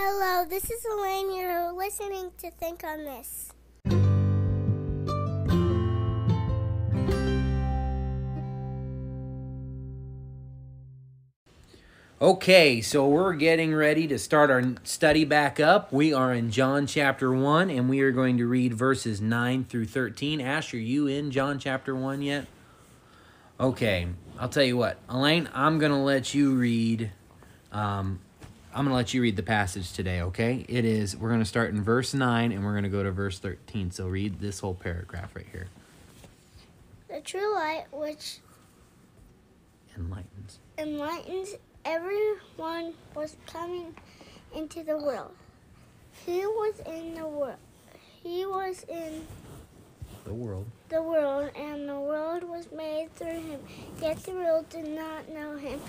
Hello, this is Elaine. You're listening to Think on This. Okay, so we're getting ready to start our study back up. We are in John chapter 1, and we are going to read verses 9 through 13. Ash, are you in John chapter 1 yet? Okay, I'll tell you what. Elaine, I'm going to let you read. Um, I'm going to let you read the passage today, okay? It is, we're going to start in verse 9 and we're going to go to verse 13. So read this whole paragraph right here. The true light, which Enlightens. enlightens everyone, was coming into the world. He was in the world. He was in The world. the world, and the world was made through him. Yet the world did not know him.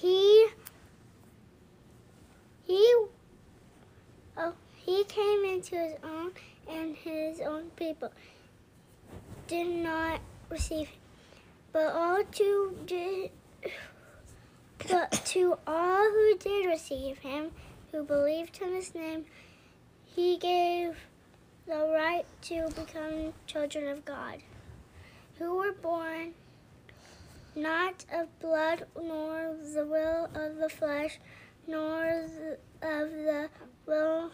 He he oh he came into his own, and his own people did not receive him. But all to did but to all who did receive him, who believed in his name, he gave the right to become children of God, who were born not of blood, nor the will of the flesh, nor of the will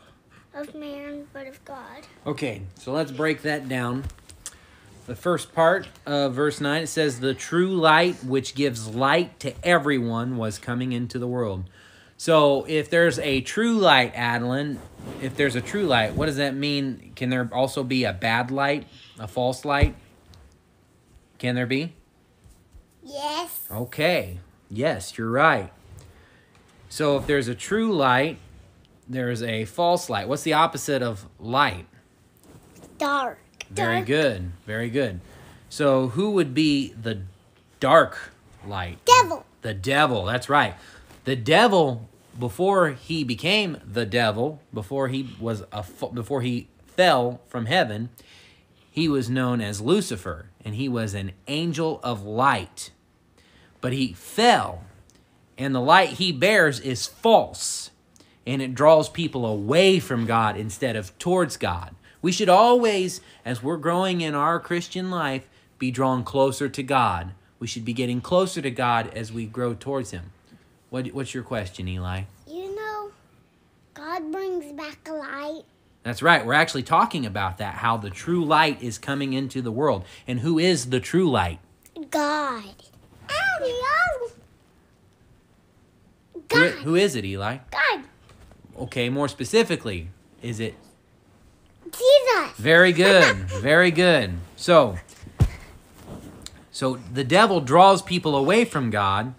of man, but of God. Okay, so let's break that down. The first part of verse 9 it says, The true light which gives light to everyone was coming into the world. So if there's a true light, Adeline, if there's a true light, what does that mean? Can there also be a bad light, a false light? Can there be? Yes. Okay, yes, you're right. So if there's a true light, there's a false light. What's the opposite of light? Dark. Very Dark. good. Very good. So who would be the dark light? Devil. The devil. That's right. The devil before he became the devil, before he was a before he fell from heaven, he was known as Lucifer and he was an angel of light. But he fell and the light he bears is false and it draws people away from God instead of towards God. We should always, as we're growing in our Christian life, be drawn closer to God. We should be getting closer to God as we grow towards Him. What, what's your question, Eli? You know, God brings back light. That's right. We're actually talking about that, how the true light is coming into the world. And who is the true light? God. Who, God. who is it, Eli? God. Okay, more specifically, is it Jesus. Very good. Very good. So, so the devil draws people away from God.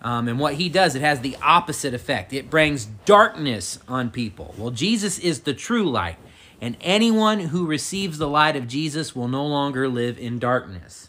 Um, and what he does, it has the opposite effect. It brings darkness on people. Well, Jesus is the true light. And anyone who receives the light of Jesus will no longer live in darkness.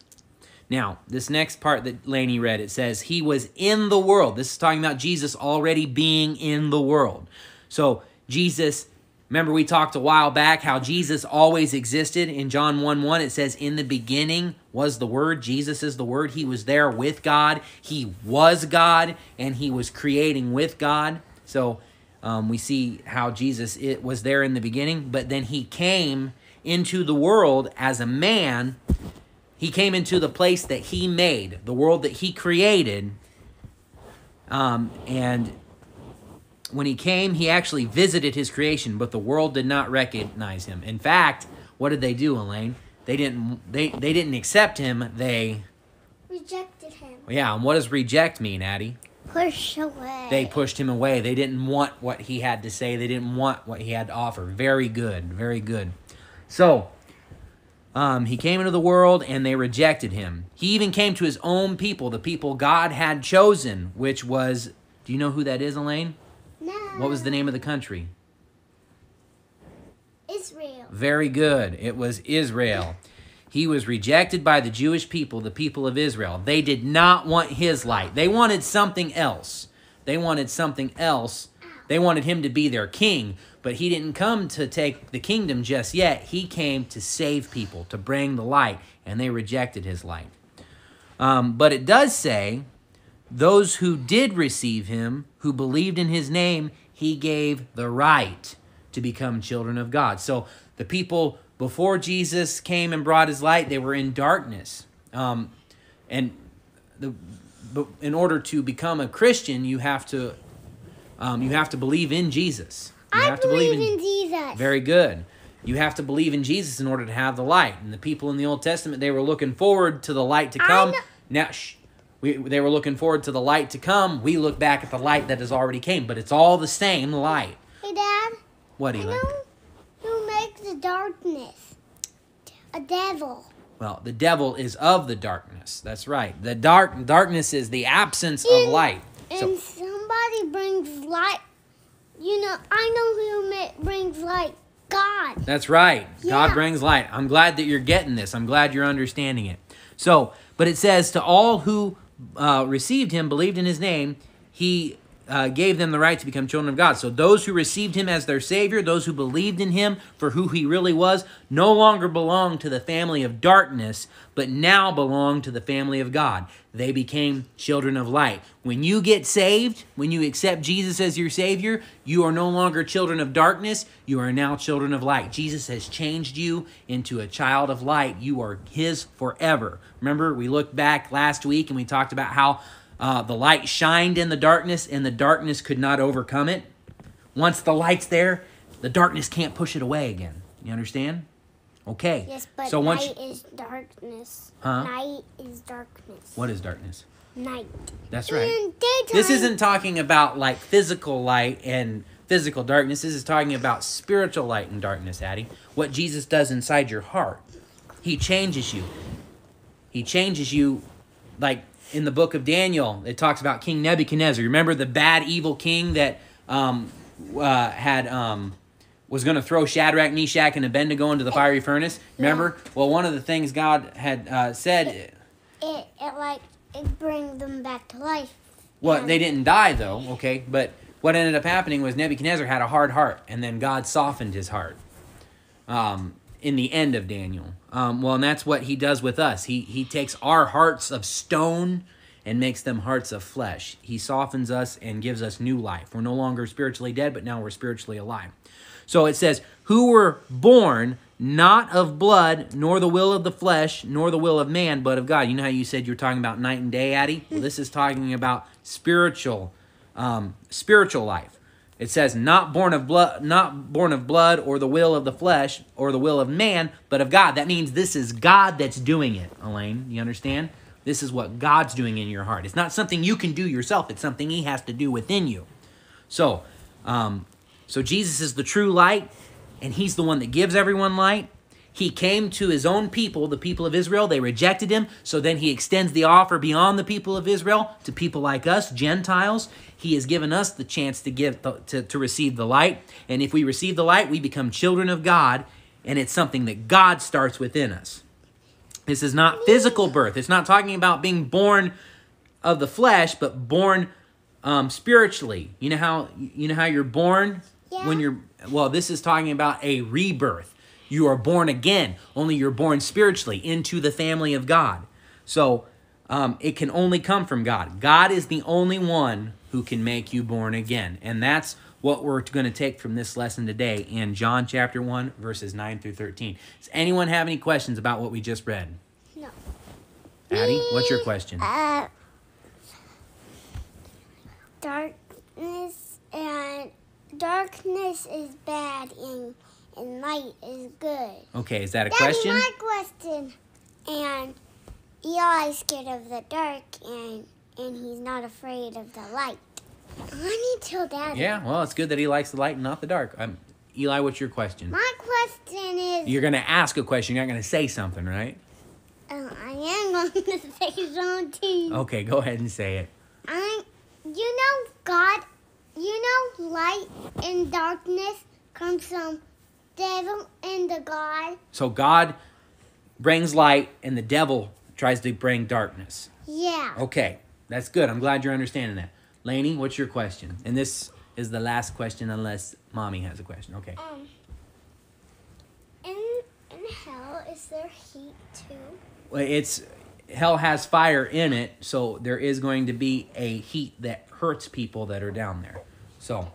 Now, this next part that Laney read, it says, He was in the world. This is talking about Jesus already being in the world. So, Jesus, remember we talked a while back how Jesus always existed. In John 1 1, it says, In the beginning was the Word. Jesus is the Word. He was there with God. He was God, and He was creating with God. So, um, we see how Jesus it was there in the beginning, but then He came into the world as a man he came into the place that he made, the world that he created. Um, and when he came, he actually visited his creation, but the world did not recognize him. In fact, what did they do, Elaine? They didn't. They they didn't accept him. They Rejected him. yeah. And what does reject mean, Addie? Push away. They pushed him away. They didn't want what he had to say. They didn't want what he had to offer. Very good. Very good. So, um, he came into the world and they rejected him. He even came to his own people, the people God had chosen, which was, do you know who that is, Elaine? No. What was the name of the country? Israel. Very good. It was Israel. He was rejected by the Jewish people, the people of Israel. They did not want his light. They wanted something else. They wanted something else. They wanted him to be their king, but he didn't come to take the kingdom just yet. He came to save people, to bring the light, and they rejected his light. Um, but it does say those who did receive him, who believed in his name, he gave the right to become children of God. So the people before Jesus came and brought his light, they were in darkness. Um, and the, in order to become a Christian, you have to um, you have to believe in Jesus. You I have to believe in Jesus. very good. You have to believe in Jesus in order to have the light. And the people in the Old Testament, they were looking forward to the light to come. Now, shh, we, they were looking forward to the light to come. We look back at the light that has already came, but it's all the same light. Hey, Dad. What, Eli? know who makes the darkness. A devil. Well, the devil is of the darkness. That's right. The dark darkness is the absence of light. So, brings light. You know, I know who brings light. God. That's right. God brings light. I'm glad that you're getting this. I'm glad you're understanding it. So, but it says to all who uh, received him, believed in his name, he uh, gave them the right to become children of God. So those who received him as their savior, those who believed in him for who he really was, no longer belong to the family of darkness, but now belong to the family of God. They became children of light. When you get saved, when you accept Jesus as your savior, you are no longer children of darkness, you are now children of light. Jesus has changed you into a child of light. You are his forever. Remember, we looked back last week and we talked about how uh, the light shined in the darkness and the darkness could not overcome it. Once the light's there, the darkness can't push it away again. You understand? Okay. Yes, but so once night is darkness. Huh? Night is darkness. what is darkness? Night. That's right. This isn't talking about like physical light and physical darkness. This is talking about spiritual light and darkness, Addie. What Jesus does inside your heart. He changes you. He changes you like in the book of Daniel, it talks about King Nebuchadnezzar. Remember the bad, evil king that um, uh, had um, was going to throw Shadrach, Meshach, and Abednego into the fiery furnace. Remember? Well, one of the things God had uh, said. It, it like it brings them back to life. Well, they didn't die though, okay? But what ended up happening was Nebuchadnezzar had a hard heart, and then God softened his heart. Um, in the end of Daniel, um, well, and that's what He does with us. He He takes our hearts of stone and makes them hearts of flesh. He softens us and gives us new life. We're no longer spiritually dead, but now we're spiritually alive. So it says, "Who were born." Not of blood, nor the will of the flesh, nor the will of man, but of God. You know how you said you're talking about night and day, Addie? Well, this is talking about spiritual, um, spiritual life. It says, "Not born of blood, not born of blood, or the will of the flesh, or the will of man, but of God." That means this is God that's doing it. Elaine, you understand? This is what God's doing in your heart. It's not something you can do yourself. It's something He has to do within you. So, um, so Jesus is the true light, and He's the one that gives everyone light. He came to His own people, the people of Israel. They rejected Him. So then He extends the offer beyond the people of Israel to people like us, Gentiles. He has given us the chance to give the, to, to receive the light, and if we receive the light, we become children of God, and it's something that God starts within us. This is not physical birth. It's not talking about being born of the flesh, but born um, spiritually. You know how you know how you're born when you're well. This is talking about a rebirth. You are born again. Only you're born spiritually into the family of God. So um, it can only come from God. God is the only one who can make you born again, and that's what we're going to take from this lesson today in John chapter 1 verses 9 through 13. Does anyone have any questions about what we just read? No. Addie, what's your question? Uh, darkness and darkness is bad and and light is good. Okay, is that a That's question? my question. And Eli's scared of the dark and and he's not afraid of the light. I need to tell Daddy. Yeah, well, it's good that he likes the light and not the dark. Um, Eli, what's your question? My question is You're going to ask a question. You're not going to say something, right? uh, I am going to say something. Okay, go ahead and say it. I, you know, God, you know, light and darkness comes from devil and the God. So God brings light and the devil tries to bring darkness. Yeah. Okay, that's good. I'm glad you're understanding that. Lainey, what's your question? And this is the last question unless mommy has a question. Okay. Um. In in hell, is there heat too? Well, it's hell has fire in it, so there is going to be a heat that hurts people that are down there. So,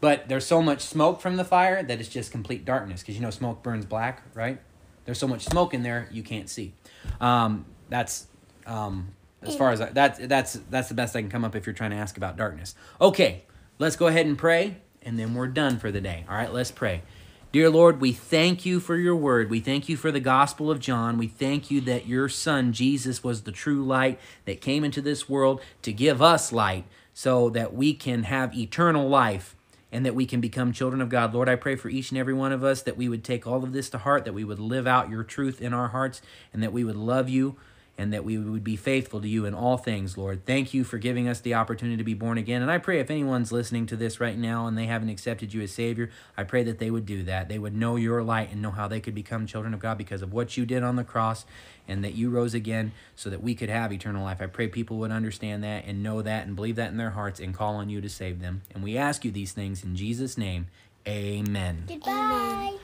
but there's so much smoke from the fire that it's just complete darkness because you know smoke burns black, right? There's so much smoke in there you can't see. Um, that's um, as far as I, that that's that's the best I can come up if you're trying to ask about darkness. Okay, let's go ahead and pray, and then we're done for the day. All right, let's pray. Dear Lord, we thank you for your word. We thank you for the Gospel of John. We thank you that your Son, Jesus, was the true light that came into this world to give us light so that we can have eternal life and that we can become children of God. Lord, I pray for each and every one of us that we would take all of this to heart, that we would live out your truth in our hearts, and that we would love you and that we would be faithful to you in all things, Lord. Thank you for giving us the opportunity to be born again. And I pray if anyone's listening to this right now and they haven't accepted you as Savior, I pray that they would do that. They would know your light and know how they could become children of God because of what you did on the cross and that you rose again so that we could have eternal life. I pray people would understand that and know that and believe that in their hearts and call on you to save them. And we ask you these things in Jesus' name. Amen. Goodbye.